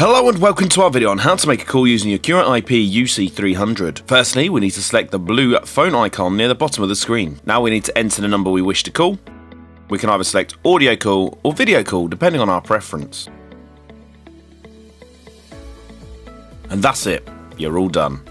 Hello and welcome to our video on how to make a call using your Current IP UC300. Firstly, we need to select the blue phone icon near the bottom of the screen. Now we need to enter the number we wish to call. We can either select audio call or video call depending on our preference. And that's it, you're all done.